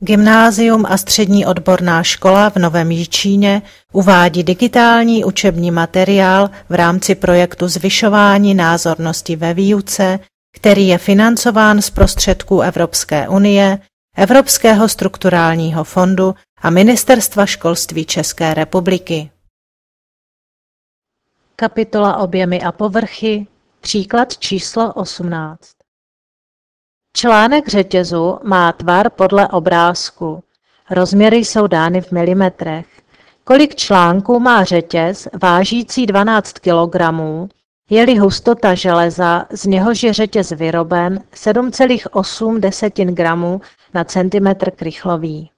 Gymnázium a střední odborná škola v Novém Jičíně uvádí digitální učební materiál v rámci projektu Zvyšování názornosti ve výuce, který je financován z prostředků Evropské unie, Evropského strukturálního fondu a Ministerstva školství České republiky. Kapitola Objemy a povrchy, příklad číslo 18. Článek řetězu má tvar podle obrázku. Rozměry jsou dány v milimetrech. Kolik článků má řetěz vážící 12 kg, je-li hustota železa, z něhož je řetěz vyroben 7,8 gramů na centimetr krychlový.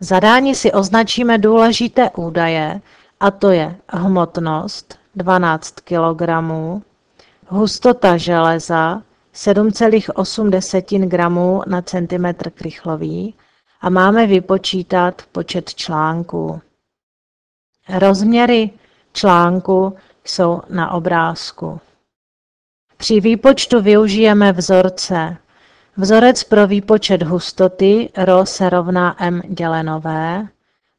V zadání si označíme důležité údaje, a to je hmotnost 12 kg, hustota železa 7,8 gramů na centimetr krychlový a máme vypočítat počet článků. Rozměry článku jsou na obrázku. Při výpočtu využijeme vzorce. Vzorec pro výpočet hustoty ρ se rovná m děleno v.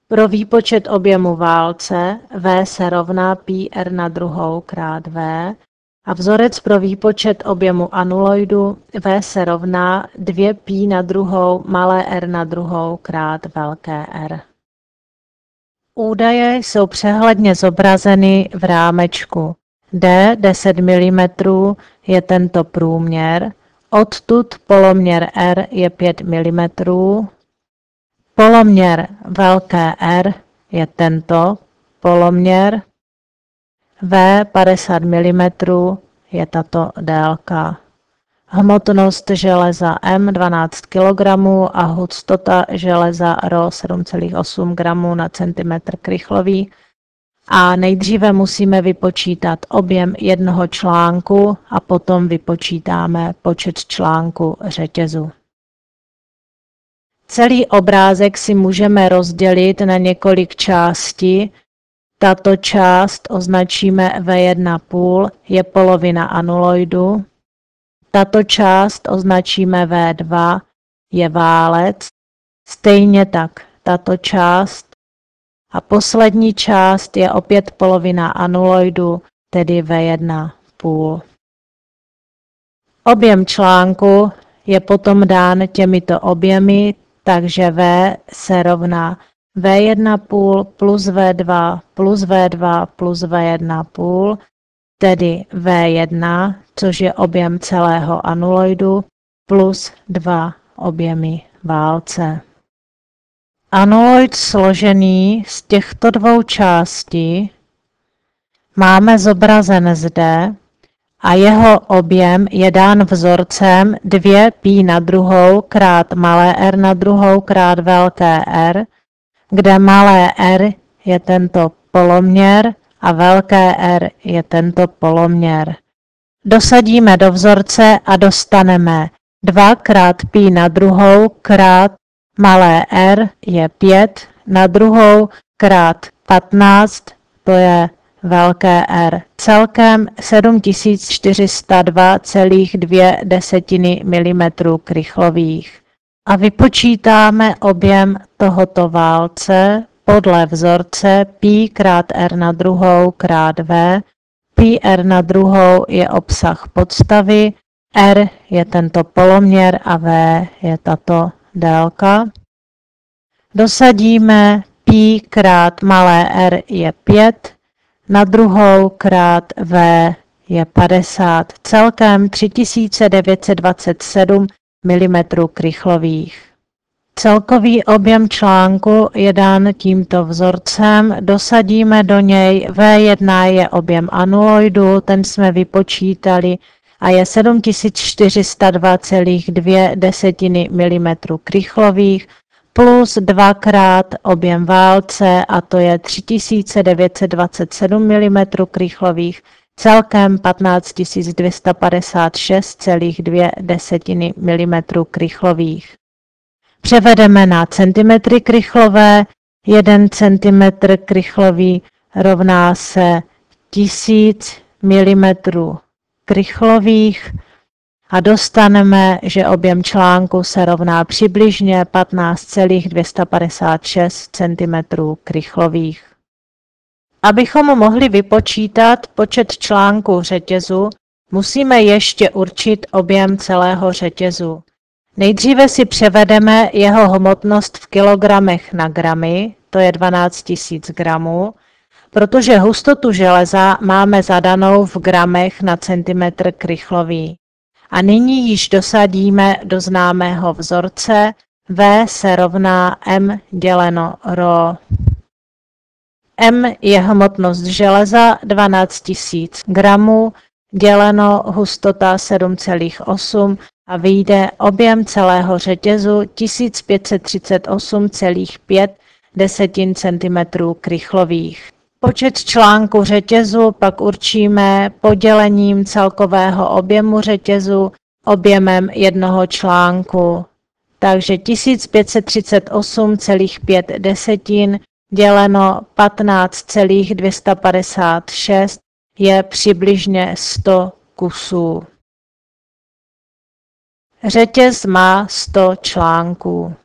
Pro výpočet objemu válce v se rovná pi r na druhou krát v a vzorec pro výpočet objemu anuloidu V se rovná 2 pi na druhou malé r na druhou krát velké R. Údaje jsou přehledně zobrazeny v rámečku. D 10 mm je tento průměr, odtud poloměr R je 5 mm, poloměr velké R je tento poloměr v 50 mm je tato délka. Hmotnost železa M 12 kg a hustota železa R 7,8 g na centimetr krychlový. A nejdříve musíme vypočítat objem jednoho článku a potom vypočítáme počet článku řetězu. Celý obrázek si můžeme rozdělit na několik částí, tato část označíme V1,5, je polovina anuloidu. Tato část označíme V2, je válec. Stejně tak tato část. A poslední část je opět polovina anuloidu, tedy V1,5. Objem článku je potom dán těmito objemy, takže V se rovná V1,5 plus V2 plus V2 plus V1,5, tedy V1, což je objem celého anuloidu, plus 2 objemy válce. Anuloid složený z těchto dvou částí máme zobrazen zde a jeho objem je dán vzorcem 2 pi na druhou krát malé r na druhou krát velké R, kde malé r je tento poloměr a velké R je tento poloměr. Dosadíme do vzorce a dostaneme 2 krát pi na druhou krát malé r je 5 na druhou krát 15, to je velké R. Celkem 7402,2 mm krychlových a vypočítáme objem tohoto válce podle vzorce pi krát r na druhou krát v. Pi r na druhou je obsah podstavy, r je tento poloměr a v je tato délka. Dosadíme pi krát malé r je 5, na druhou krát v je 50, celkem 3927 mm krychlových. Celkový objem článku je dán tímto vzorcem, dosadíme do něj. V1 je objem anuloidu, ten jsme vypočítali a je 7402,2 mm krychlových plus dvakrát objem válce a to je 3927 mm krychlových celkem 15 256,2 mm krychlových. Převedeme na centimetry krychlové. 1 cm krychlový rovná se 1000 mm krychlových a dostaneme, že objem článku se rovná přibližně 15,256 cm krychlových. Abychom mohli vypočítat počet článků řetězu, musíme ještě určit objem celého řetězu. Nejdříve si převedeme jeho hmotnost v kilogramech na gramy, to je 12 000 gramů, protože hustotu železa máme zadanou v gramech na centimetr krychlový. A nyní již dosadíme do známého vzorce V se rovná M děleno ρ. M je hmotnost železa 12 000 gramů, děleno hustota 7,8 a vyjde objem celého řetězu 1538,5 desetin cm krychlových. Počet článků řetězu pak určíme podělením celkového objemu řetězu objemem jednoho článku. Takže 1538,5 desetin děleno 15,256 je přibližně 100 kusů. Řetěz má 100 článků.